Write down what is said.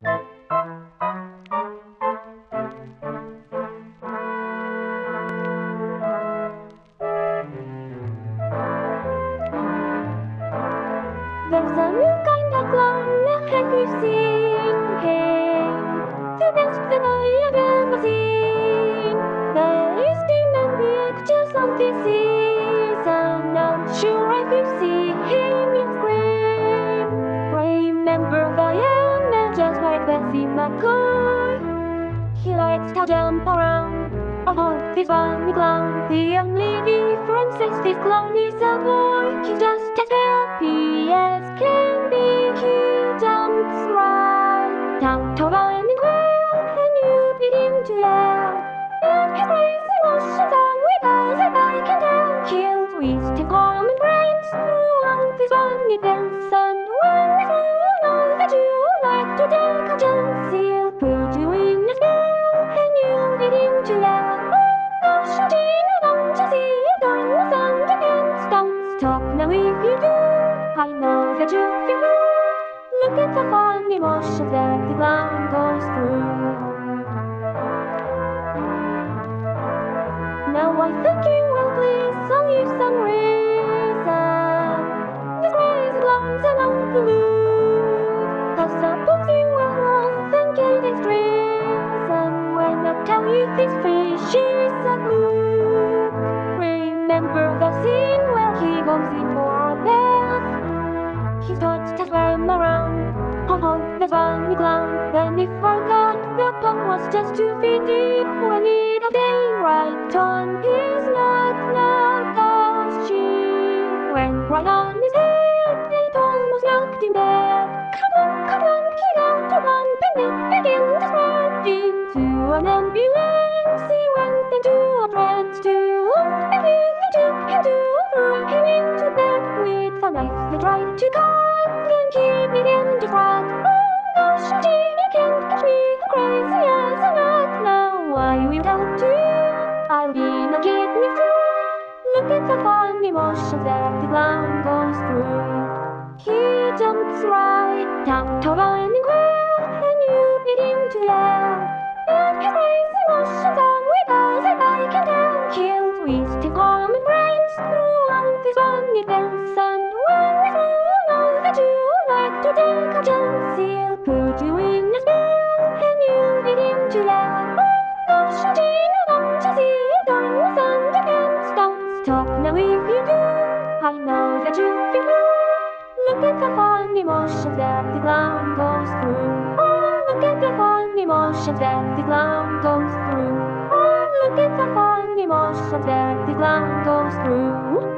There's a new kind of clown have you seen him? Just like Bessie He likes to jump around. Oh, this funny clown. The only difference is this clown is a boy. He's just as happy as can be. He jumps right down to anywhere, and you begin to yell. And his crazy motions are with us, and I can tell. He'll twist and calm and brains throughout this funny dance. Now if you do. I know that you feel good. Look at the fun emotions that the clown goes through. Now I think This fish is a clue, remember the scene where he goes in for a bath. He starts to swim around. Oh, oh, the funny clown. Then he forgot the pond was just two feet deep when it came right on his knock knock off. She went right on his head. It almost knocked him dead. Come on, come on, get out to run. Picnic begin to spread into an ambulance. To cut. Then he began to cry. Oh gosh, Gene, you can't catch me. I'm crazy as a nut now. I will tell you. I'll be no kidney through. Look at the funny motions that the clown goes through. He jumps right down to running well, and you begin to a he'll put you in a spell, and you begin to? Don't stop now if you do. I know that you feel good. Look at the funny motions that the clown goes through. Oh, look at the funny motions that the clown goes through. Oh, look at the funny motions that the clown goes through.